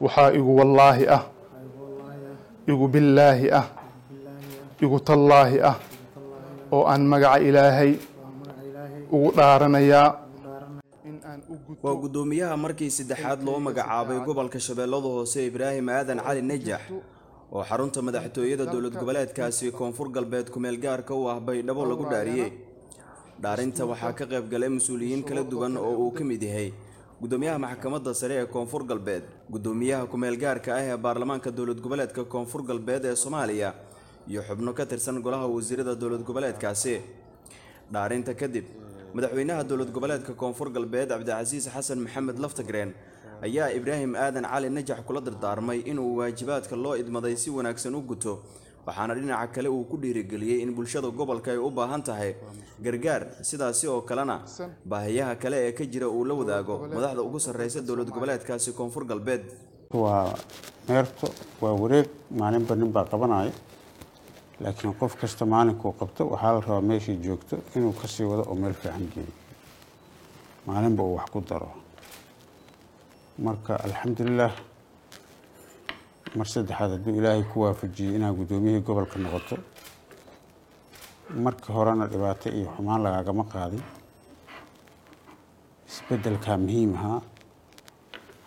waxaa igu wallaahi ah. Igu billaahi ah. Igu tallaahi ah. Oo aan magaca ilaahay ugu dhaaranayaa waa guddoomiyaha markii saddexaad loo magacaabay gobolka shabeellada hoose ibraahim aadan cali najax oo xarunta madaxtooyada dowlad goboleedkaasi koonfur galbeed kumeel gaarka u ah baydhabo lagu dhaariyey dhaarinta waxaa ka qayb galay mas'uuliyiin kala duwan oo uu ka mid yahay guddoomiyaha maxkamadda sare ee koonfur galbeed guddoomiyaha kumeel gaarka ah ee baarlamaanka dowlad goboleedka koonfur galbeed ee soomaaliya iyo xubno ka tirsan golaha wasiirada dowlad goboleedkaasi. Dhaarinta kadib madaxweynaha dowlad goboleedka koonfur galbeed cabdicasiis xasan maxamed laftagreen ayaa ibraahim aadan cali najax kula dardaarmay inuu waajibaadka loo idmaday si wanaagsan u guto waxaana dhinaca kale uu ku dhiirigeliyey in bulshada gobolka ay u baahan tahay gargaar. Sidaasi oo kalena baahiyaha kale ee ka jira uu la wadaago madaxda ugu sarreysa dowlad goboleedkaasi koonfur galbeed. Waa meerto waa wareeg maalinba nin baa qabanaya laakiin qof kasta maalinkuu qabto waxaa la rabaa meeshii joogto inuu ka sii wado oo meel fiican geeyo. Maalinba uu wax ku daro. Marka alxamdulilah mar saddexaad hadduu ilaahay ku waafajiyey inaad guddoomiyihii gobolka noqoto markii horena dhibaato iyo xumaan lagaagama qaadin isbeddelkaa muhiim ahaa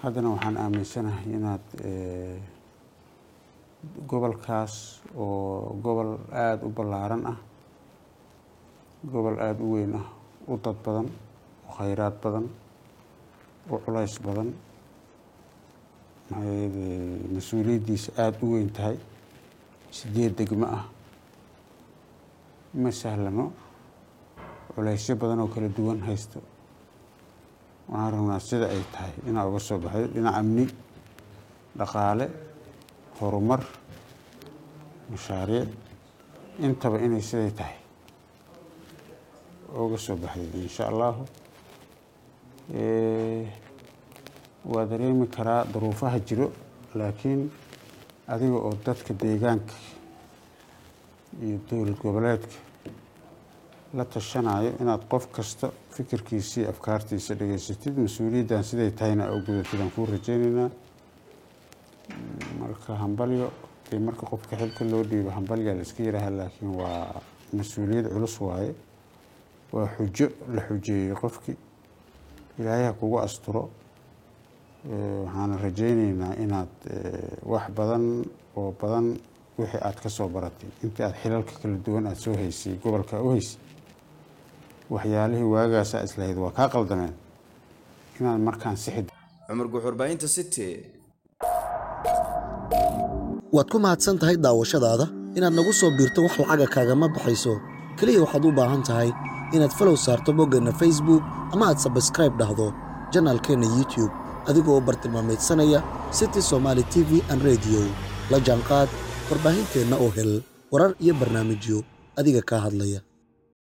haddana waxaan aaminsanahay inaad gobolkaas oo gobol aada u ballaaran ah gobol aada u weyn ah u dad badan u khayraad badan u culays badan mas'uuliyaddiisa aada u weyn tahay. Sideed degmo ah ma sahlano culaysyo badan oo kala duwan haysto. Waxaan rabnaa sida ay tahay. Inaa uga soo baxdo dhinac amni dhaqaale horumar mashaariic. Intaba inay siday tahay. Uga soo baxday insha allahu waa dareemi karaa duruufaha jiro laakiin adiga oo dadka deegaanka iyo dowlad goboleedka la tashanayo inaad qof kasta fikirkiisii afkaartiisa dhegeysatid mas'uuliyaddan siday tahayna oo gudatid aan kuu rajeyneynaa marka hambalyo dee marka qofka xilka loo dhiibo hambalyaa la iska yihaaha laakiin waa mas'uuliyad culus waaye. Waa xujo la xujeeyey qofkii. Ilaahay ha kugu asturo waxaana rajeyneynaa inaad wax badan oo badan wixii aad ka soo baratay intii aad xilalka kala duwan aada soo haysay gobolka u haysay waxyaalihii waagaasaa islahayd waa kaa qaldameen. Inaad markaan sixi cumar guuxurbaahinta city. Waad ku mahadsan tahay daawashadaada? Inaad nagu soo biirto wax lacaga kaagama baxayso. Keliya waxaad u baahan tahay inaad falow saarto boggeenna facebook ama aad sabskraib dhahdo janaalkeenna youtube adigoo bartilmaameedsanaya city somaali t v an rediyo la jaanqaad warbaahinteenna oo hel warar iyo barnaamijyo adiga kaa hadlaya